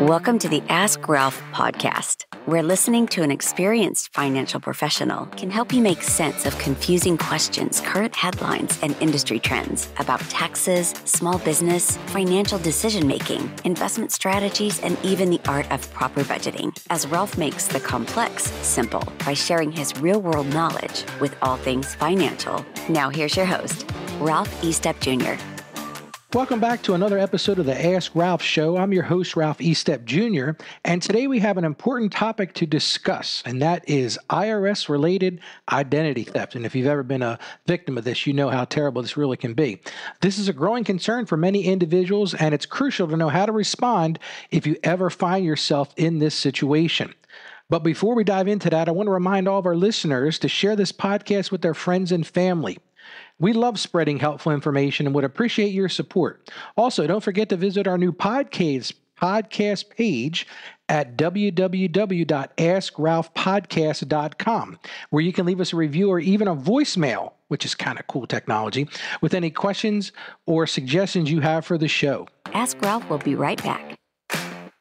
Welcome to the Ask Ralph podcast, where listening to an experienced financial professional can help you make sense of confusing questions, current headlines, and industry trends about taxes, small business, financial decision making, investment strategies, and even the art of proper budgeting, as Ralph makes the complex simple by sharing his real world knowledge with all things financial. Now, here's your host, Ralph Estep Jr. Welcome back to another episode of the Ask Ralph Show. I'm your host, Ralph Estep Jr., and today we have an important topic to discuss, and that is IRS related identity theft. And if you've ever been a victim of this, you know how terrible this really can be. This is a growing concern for many individuals, and it's crucial to know how to respond if you ever find yourself in this situation. But before we dive into that, I want to remind all of our listeners to share this podcast with their friends and family. We love spreading helpful information and would appreciate your support. Also, don't forget to visit our new podcast podcast page at www.askralphpodcast.com, where you can leave us a review or even a voicemail, which is kind of cool technology, with any questions or suggestions you have for the show. Ask Ralph will be right back.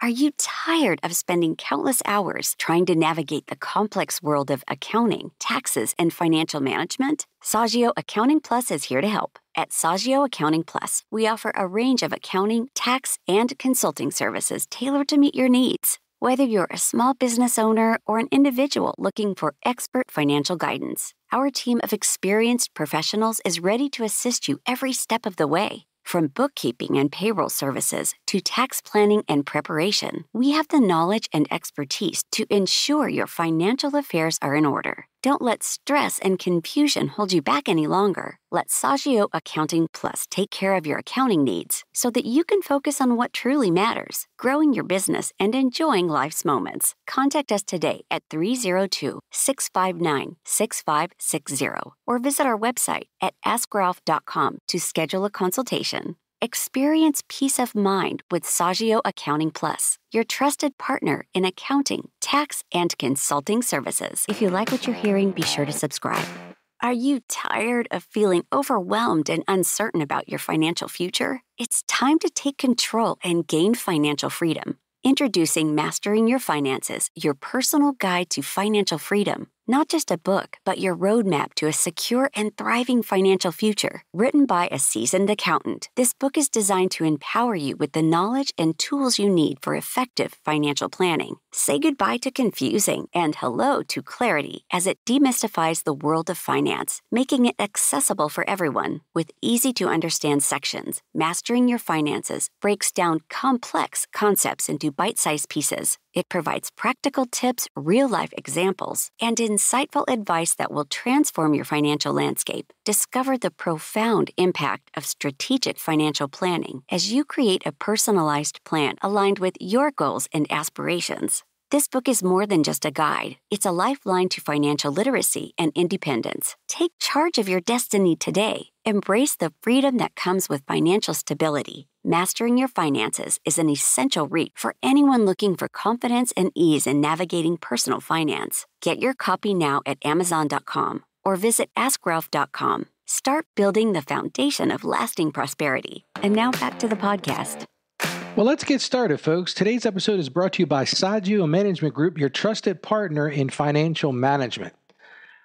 Are you tired of spending countless hours trying to navigate the complex world of accounting, taxes, and financial management? Saggio Accounting Plus is here to help. At Saggio Accounting Plus, we offer a range of accounting, tax, and consulting services tailored to meet your needs. Whether you're a small business owner or an individual looking for expert financial guidance, our team of experienced professionals is ready to assist you every step of the way. From bookkeeping and payroll services to tax planning and preparation, we have the knowledge and expertise to ensure your financial affairs are in order. Don't let stress and confusion hold you back any longer. Let Saggio Accounting Plus take care of your accounting needs so that you can focus on what truly matters growing your business and enjoying life's moments. Contact us today at 302 659 6560 or visit our website at askralph.com to schedule a consultation. Experience peace of mind with Saggio Accounting Plus, your trusted partner in accounting, tax, and consulting services. If you like what you're hearing, be sure to subscribe. Are you tired of feeling overwhelmed and uncertain about your financial future? It's time to take control and gain financial freedom. Introducing Mastering Your Finances, your personal guide to financial freedom. Not just a book, but your roadmap to a secure and thriving financial future. Written by a seasoned accountant, this book is designed to empower you with the knowledge and tools you need for effective financial planning. Say goodbye to confusing and hello to clarity as it demystifies the world of finance, making it accessible for everyone. With easy to understand sections, Mastering Your Finances breaks down complex concepts into bite sized pieces it provides practical tips, real life examples, and insightful advice that will transform your financial landscape. Discover the profound impact of strategic financial planning as you create a personalized plan aligned with your goals and aspirations. This book is more than just a guide, it's a lifeline to financial literacy and independence. Take charge of your destiny today. Embrace the freedom that comes with financial stability. Mastering Your Finances is an essential read for anyone looking for confidence and ease in navigating personal finance. Get your copy now at Amazon.com or visit AskRalph.com. Start building the foundation of lasting prosperity. And now back to the podcast. Well, let's get started, folks. Today's episode is brought to you by Saggio Management Group, your trusted partner in financial management.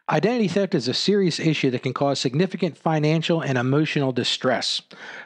Identity theft is a serious issue that can cause significant financial and emotional distress.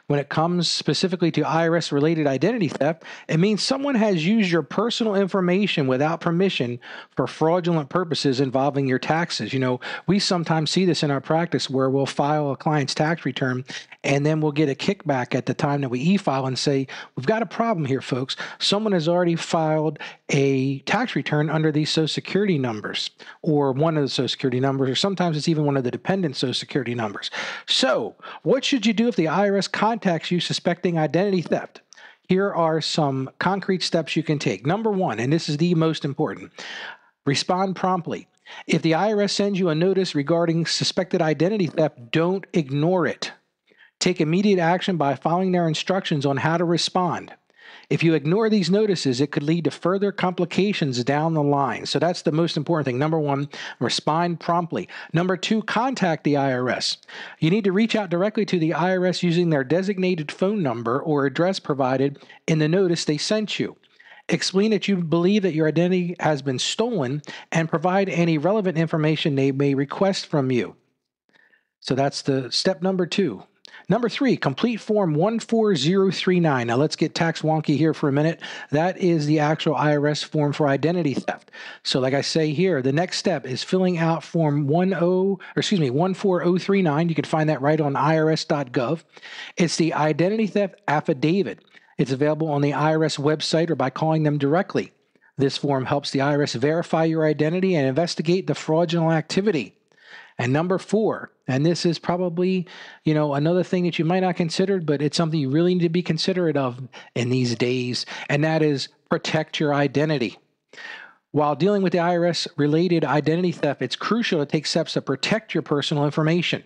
When it comes specifically to IRS related identity theft, it means someone has used your personal information without permission for fraudulent purposes involving your taxes. You know, we sometimes see this in our practice where we'll file a client's tax return and then we'll get a kickback at the time that we e file and say, We've got a problem here, folks. Someone has already filed a tax return under these Social Security numbers or one of the Social Security numbers, or sometimes it's even one of the dependent Social Security numbers. So, what should you do if the IRS contacts you suspecting identity theft? Here are some concrete steps you can take. Number one, and this is the most important respond promptly. If the IRS sends you a notice regarding suspected identity theft, don't ignore it. Take immediate action by following their instructions on how to respond. If you ignore these notices, it could lead to further complications down the line. So that's the most important thing. Number one, respond promptly. Number two, contact the IRS. You need to reach out directly to the IRS using their designated phone number or address provided in the notice they sent you. Explain that you believe that your identity has been stolen and provide any relevant information they may request from you. So that's the step number two. Number three, complete form 14039. Now let's get tax wonky here for a minute. That is the actual IRS form for identity theft. So, like I say here, the next step is filling out form 10, or excuse me, 14039. You can find that right on irs.gov. It's the identity theft affidavit. It's available on the IRS website or by calling them directly. This form helps the IRS verify your identity and investigate the fraudulent activity. And number four, and this is probably, you know, another thing that you might not consider, but it's something you really need to be considerate of in these days, and that is protect your identity. While dealing with the IRS related identity theft, it's crucial to take steps to protect your personal information.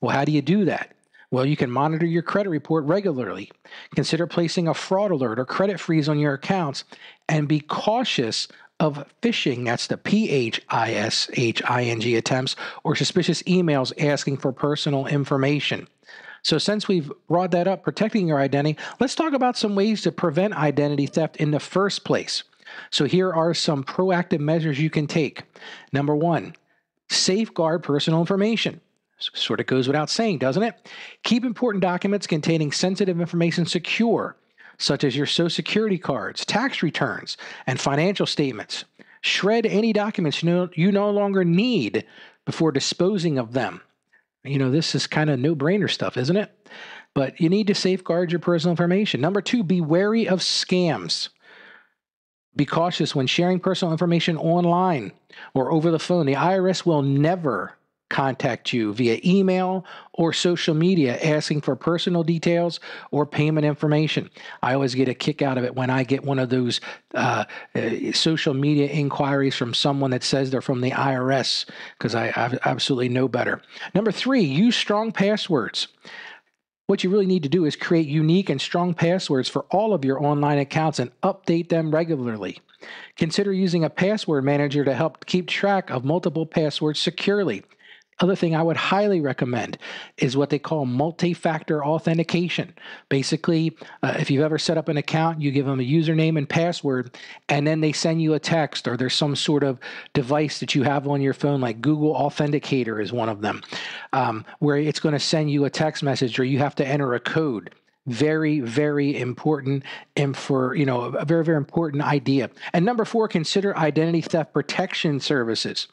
Well, how do you do that? Well, you can monitor your credit report regularly. Consider placing a fraud alert or credit freeze on your accounts and be cautious of phishing, that's the P H I S H I N G attempts, or suspicious emails asking for personal information. So, since we've brought that up, protecting your identity, let's talk about some ways to prevent identity theft in the first place. So, here are some proactive measures you can take. Number one, safeguard personal information. Sort of goes without saying, doesn't it? Keep important documents containing sensitive information secure such as your Social Security cards, tax returns, and financial statements. Shred any documents you no, you no longer need before disposing of them. You know, this is kind of no brainer stuff, isn't it? But you need to safeguard your personal information. Number two, be wary of scams. Be cautious when sharing personal information online or over the phone. The IRS will never contact you via email or social media asking for personal details or payment information. I always get a kick out of it when I get one of those uh, uh, social media inquiries from someone that says they're from the IRS because I, I absolutely know better. Number three, use strong passwords. What you really need to do is create unique and strong passwords for all of your online accounts and update them regularly. Consider using a password manager to help keep track of multiple passwords securely other thing I would highly recommend is what they call multi factor authentication. Basically, uh, if you've ever set up an account, you give them a username and password, and then they send you a text, or there's some sort of device that you have on your phone, like Google Authenticator is one of them, um, where it's going to send you a text message or you have to enter a code. Very very important and for you know a very very important idea. And number four consider identity theft protection services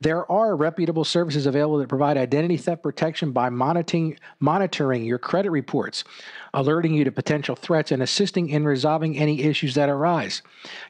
there are reputable services available that provide identity theft protection by monitoring, monitoring your credit reports, alerting you to potential threats, and assisting in resolving any issues that arise.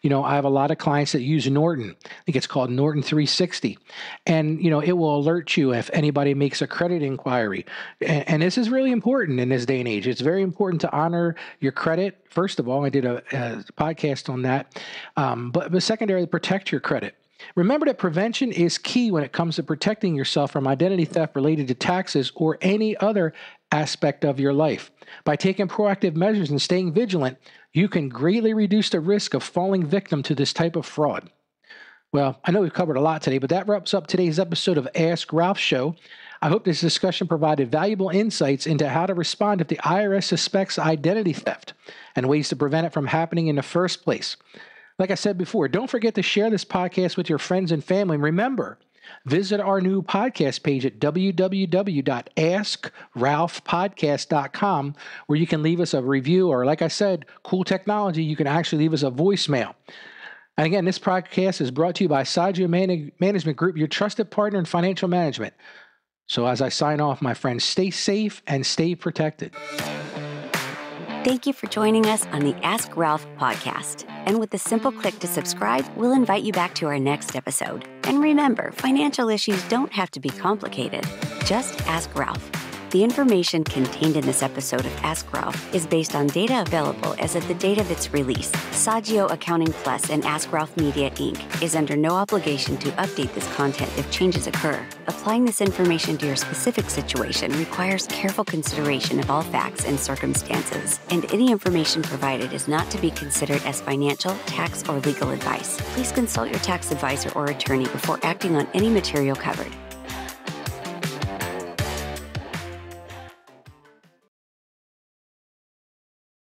You know, I have a lot of clients that use Norton. I think it's called Norton 360. And, you know, it will alert you if anybody makes a credit inquiry. And, and this is really important in this day and age. It's very important to honor your credit. First of all, I did a, a podcast on that. Um, but, but secondarily, protect your credit. Remember that prevention is key when it comes to protecting yourself from identity theft related to taxes or any other aspect of your life. By taking proactive measures and staying vigilant, you can greatly reduce the risk of falling victim to this type of fraud. Well, I know we've covered a lot today, but that wraps up today's episode of Ask Ralph Show. I hope this discussion provided valuable insights into how to respond if the IRS suspects identity theft and ways to prevent it from happening in the first place. Like I said before, don't forget to share this podcast with your friends and family. And remember, visit our new podcast page at www.askralphpodcast.com where you can leave us a review or, like I said, cool technology, you can actually leave us a voicemail. And again, this podcast is brought to you by Saggio Man- Management Group, your trusted partner in financial management. So as I sign off, my friends, stay safe and stay protected. Thank you for joining us on the Ask Ralph podcast. And with a simple click to subscribe, we'll invite you back to our next episode. And remember, financial issues don't have to be complicated. Just ask Ralph. The information contained in this episode of Ask Ralph is based on data available as of the date of its release. Saggio Accounting Plus and Ask Ralph Media Inc. is under no obligation to update this content if changes occur. Applying this information to your specific situation requires careful consideration of all facts and circumstances, and any information provided is not to be considered as financial, tax, or legal advice. Please consult your tax advisor or attorney before acting on any material covered.